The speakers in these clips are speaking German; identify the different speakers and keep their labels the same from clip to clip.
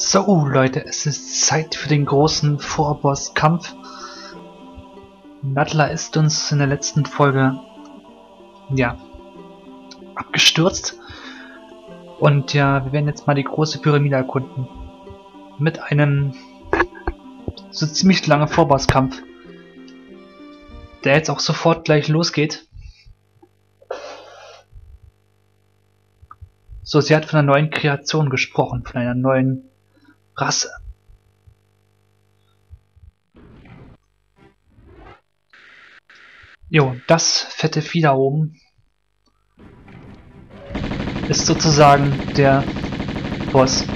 Speaker 1: So Leute, es ist Zeit für den großen Vorboss-Kampf. Nadler ist uns in der letzten Folge ja abgestürzt. Und ja, wir werden jetzt mal die große Pyramide erkunden. Mit einem so ziemlich langen Vorbosskampf. Der jetzt auch sofort gleich losgeht. So, sie hat von einer neuen Kreation gesprochen, von einer neuen Rasse. Jo, das fette Vieh da oben ist sozusagen der Boss.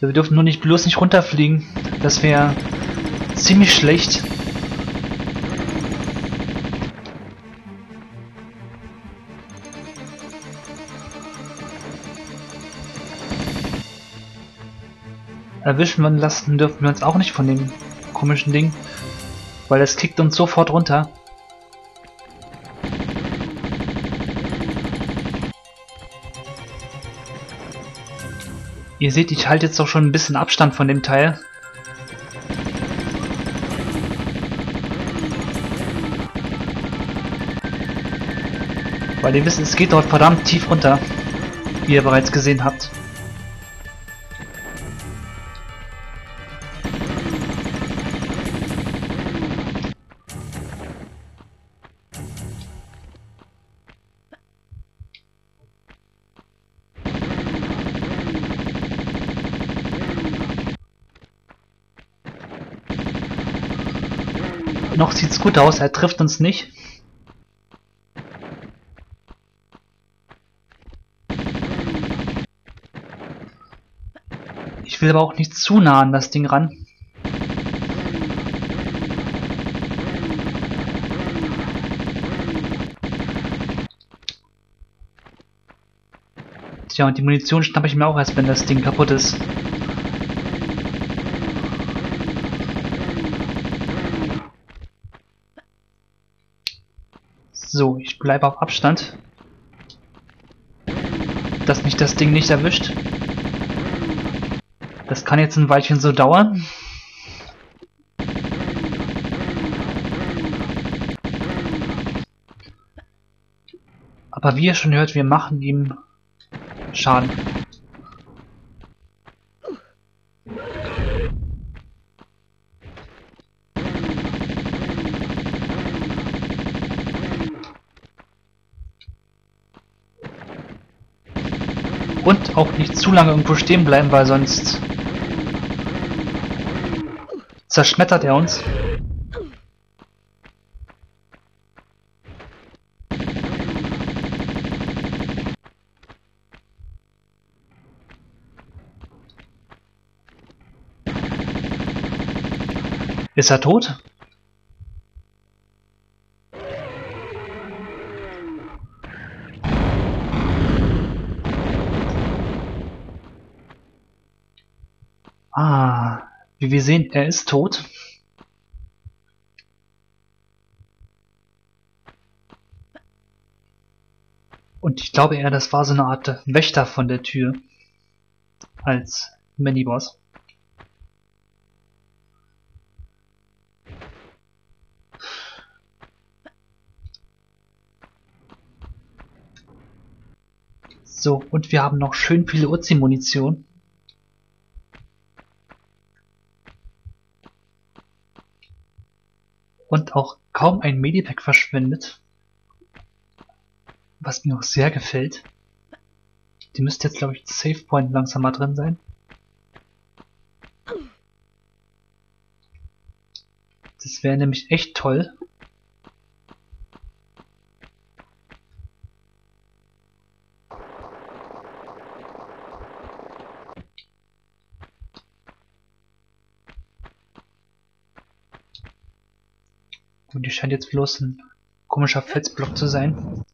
Speaker 1: Wir dürfen nur nicht bloß nicht runterfliegen. Das wäre ziemlich schlecht. Erwischen lassen dürfen wir uns auch nicht von dem komischen Ding. Weil es kickt uns sofort runter. Ihr seht, ich halte jetzt doch schon ein bisschen Abstand von dem Teil. Weil ihr wisst, es geht dort verdammt tief runter. Wie ihr bereits gesehen habt. Gut aus, er trifft uns nicht. Ich will aber auch nicht zu nah an das Ding ran. Tja, und die Munition schnappe ich mir auch erst, wenn das Ding kaputt ist. So, ich bleibe auf Abstand. Dass mich das Ding nicht erwischt. Das kann jetzt ein Weilchen so dauern. Aber wie ihr schon hört, wir machen ihm Schaden. Auch nicht zu lange irgendwo stehen bleiben, weil sonst zerschmettert er uns. Ist er tot? Wie wir sehen, er ist tot. Und ich glaube eher, das war so eine Art Wächter von der Tür. Als Miniboss. So, und wir haben noch schön viele Uzi-Munition. Und auch kaum ein Medipack verschwendet. Was mir auch sehr gefällt. Die müsste jetzt, glaube ich, Save Point langsam mal drin sein. Das wäre nämlich echt toll. Und die scheint jetzt bloß ein komischer Felsblock zu sein.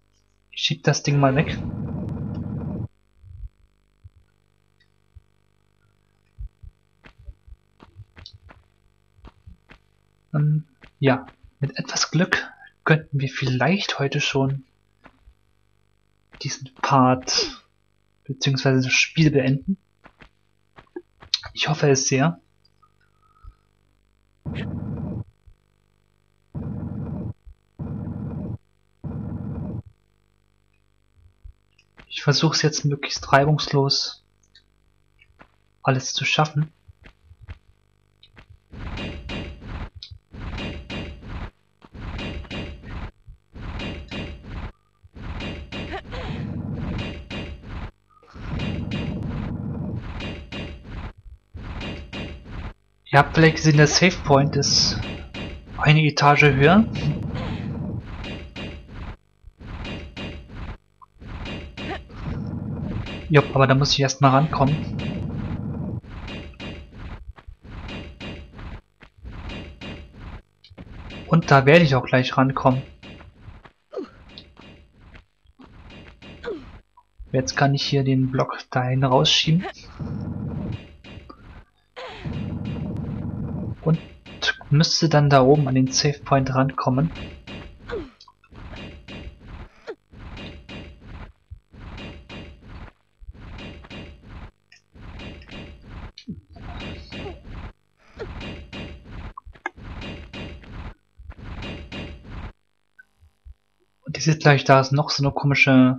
Speaker 1: Ich schieb das Ding mal weg. Ähm, ja, mit etwas Glück könnten wir vielleicht heute schon diesen Part beziehungsweise das Spiel beenden. Ich hoffe es sehr. Ich versuche es jetzt möglichst reibungslos alles zu schaffen. Ihr habt vielleicht gesehen, der Save Point ist eine Etage höher. Jupp, aber da muss ich erstmal rankommen. Und da werde ich auch gleich rankommen. Jetzt kann ich hier den Block dahin rausschieben. müsste dann da oben an den Save Point rankommen. Ihr seht gleich, da ist noch so eine komische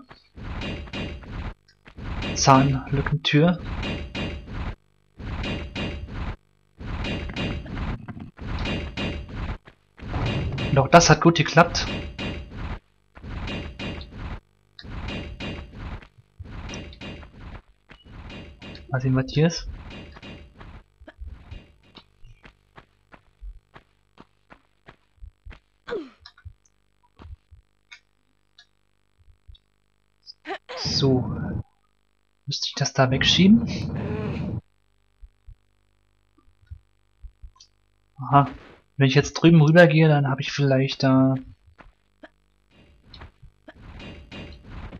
Speaker 1: Zahnlückentür. Und auch das hat gut geklappt. Mal sehen, was hier ist. Da wegschieben? Aha. Wenn ich jetzt drüben rüber gehe, dann habe ich vielleicht da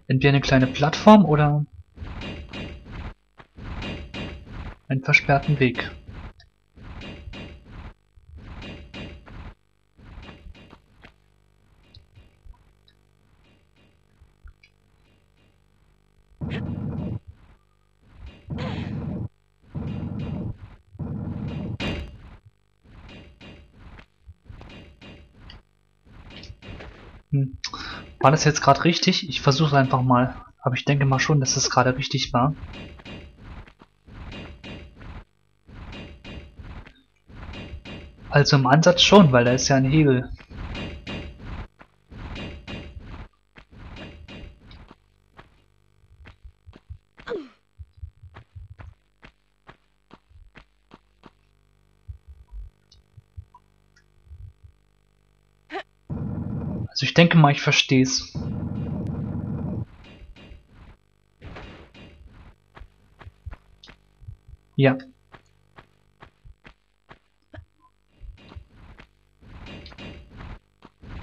Speaker 1: entweder eine kleine Plattform oder einen versperrten Weg. War das jetzt gerade richtig? Ich versuche einfach mal. Aber ich denke mal schon, dass es das gerade richtig war. Also im Ansatz schon, weil da ist ja ein Hebel. Mal, ich verstehe es. Ja.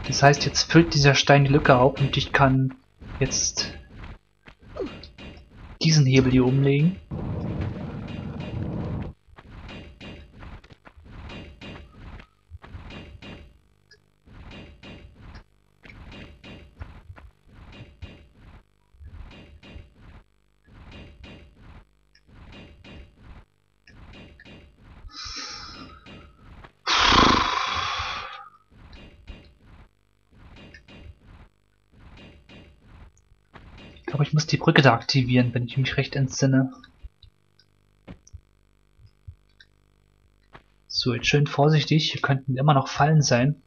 Speaker 1: Das heißt, jetzt füllt dieser Stein die Lücke auf und ich kann jetzt diesen Hebel hier umlegen. Brücke da aktivieren, wenn ich mich recht entsinne. So, jetzt schön vorsichtig. Hier könnten immer noch Fallen sein.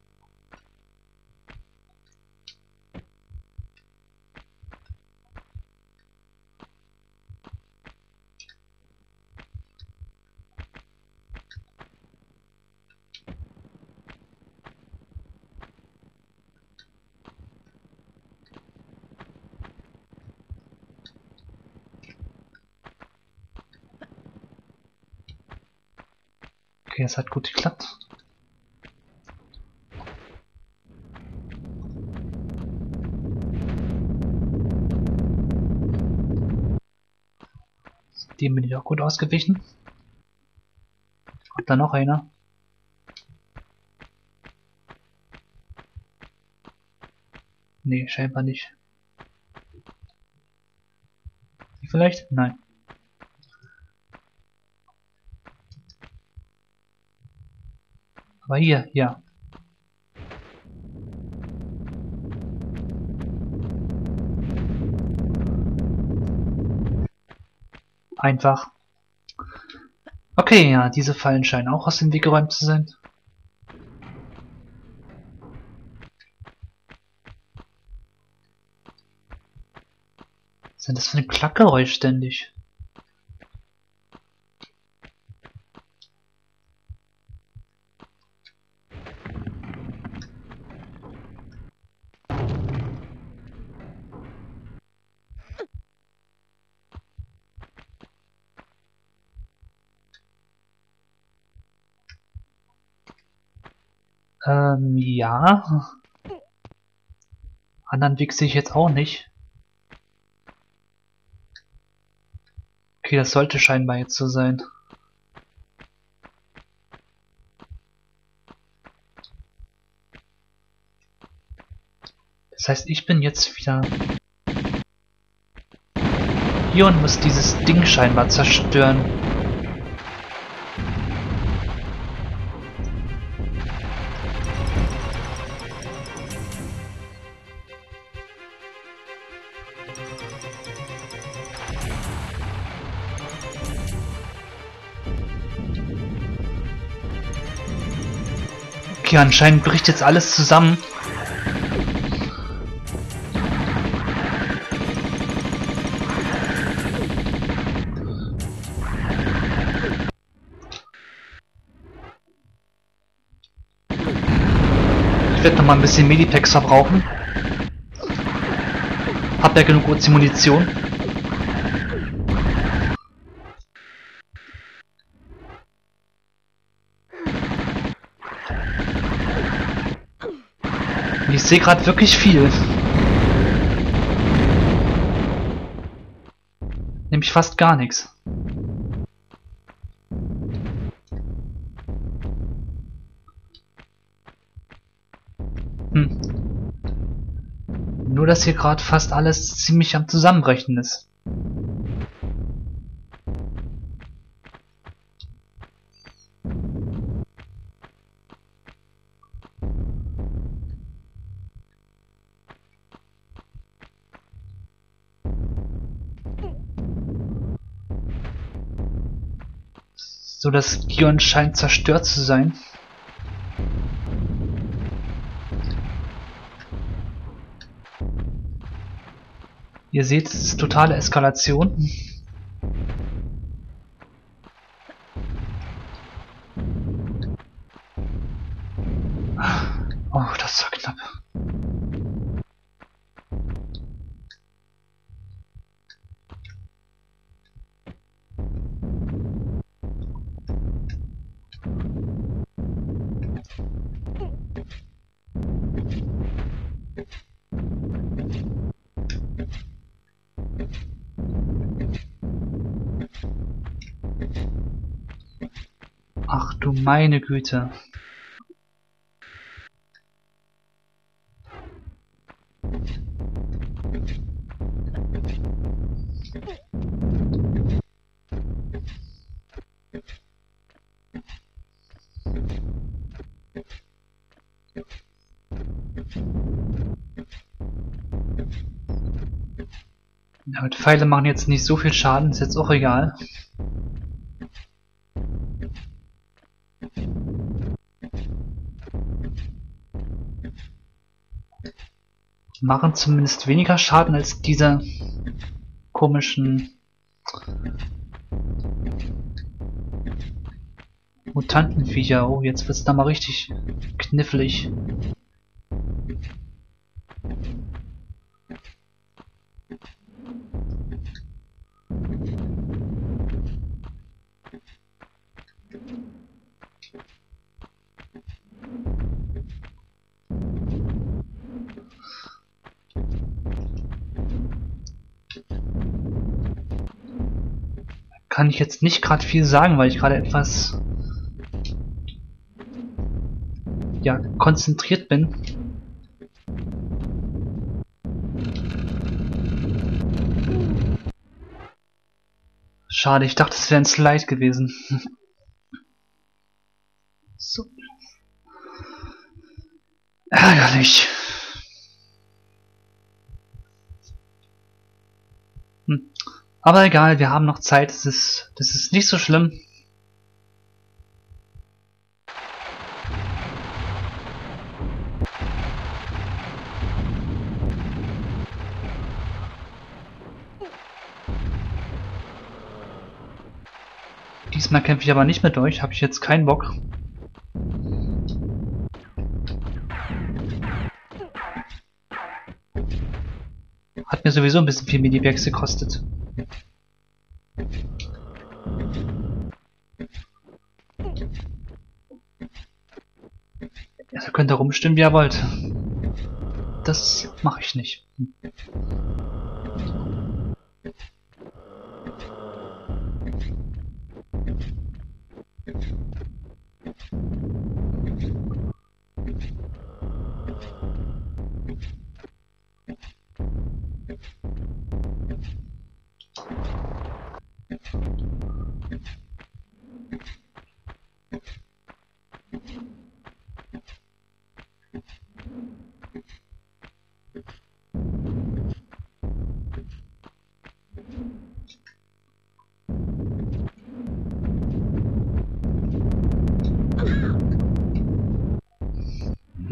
Speaker 1: Okay, es hat gut geklappt. Dem bin ich auch gut ausgewichen. Kommt da noch einer? Nee, scheinbar nicht. vielleicht? Nein. Aber hier, ja. Einfach. Okay, ja, diese Fallen scheinen auch aus dem Weg geräumt zu sein. Was ist das für ein Klackgeräusch ständig? Ja. Anderen Weg sehe ich jetzt auch nicht. Okay, das sollte scheinbar jetzt so sein. Das heißt, ich bin jetzt wieder hier und muss dieses Ding scheinbar zerstören. Okay, anscheinend bricht jetzt alles zusammen. Ich werde noch mal ein bisschen Medipacks verbrauchen. Hab ja genug Munition. Ich sehe gerade wirklich viel. Nämlich fast gar nichts. Hm. Nur, dass hier gerade fast alles ziemlich am Zusammenbrechen ist. Das Gion scheint zerstört zu sein. Ihr seht, es ist totale Eskalation. Meine Güte. Ja, Pfeile machen jetzt nicht so viel Schaden, ist jetzt auch egal. Machen zumindest weniger Schaden als diese komischen Mutantenviecher. Oh, jetzt wird's da mal richtig knifflig. Ich jetzt nicht gerade viel sagen, weil ich gerade etwas ja konzentriert bin. Schade, ich dachte, es wäre ein Slide gewesen. so. Ärgerlich. Aber egal, wir haben noch Zeit, das ist, das ist nicht so schlimm. Diesmal kämpfe ich aber nicht mit euch, habe ich jetzt keinen Bock. Hat mir sowieso ein bisschen viel Medibags gekostet. Also könnt ihr rumstimmen, wie ihr wollt. Das mache ich nicht.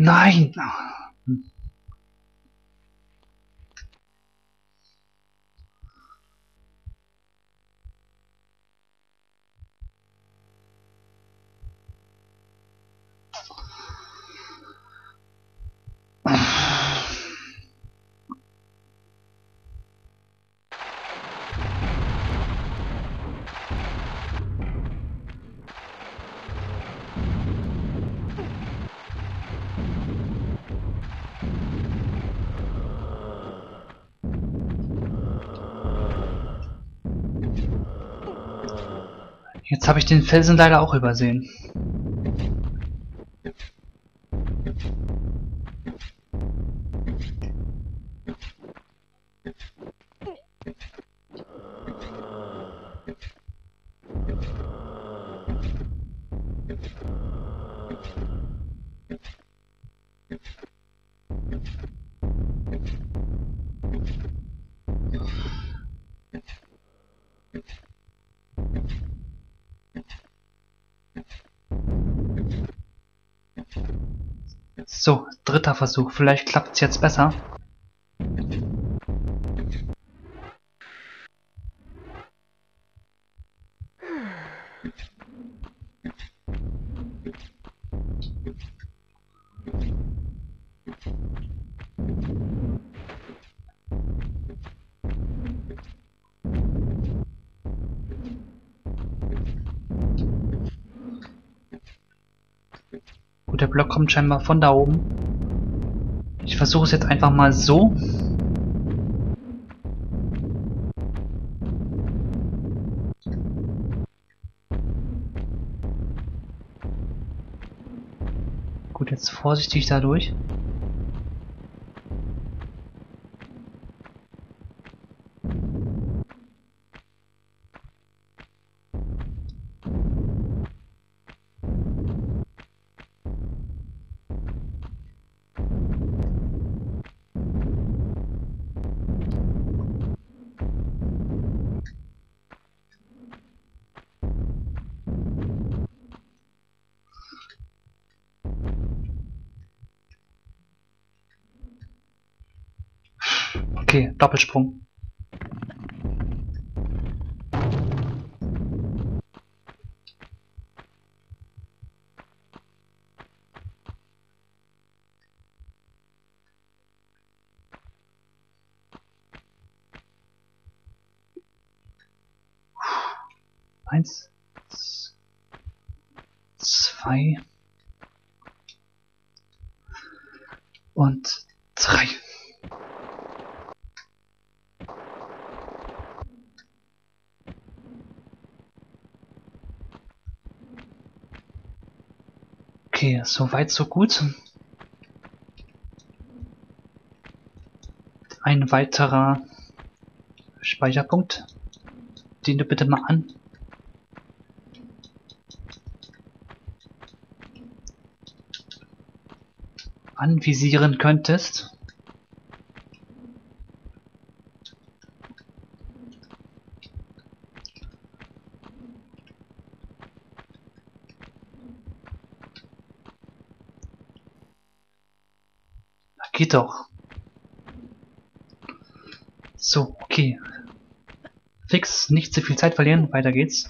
Speaker 1: Nein! Jetzt habe ich den Felsen leider auch übersehen. Dritter Versuch. Vielleicht klappt es jetzt besser. der Block kommt scheinbar von da oben. Ich versuche es jetzt einfach mal so. Gut, jetzt vorsichtig dadurch. Okay, Doppelsprung. Eins, zwei und So weit, so gut. Ein weiterer Speicherpunkt. den du bitte mal an. anvisieren könntest. Geht doch. So, okay. Fix, nicht zu viel Zeit verlieren, weiter geht's.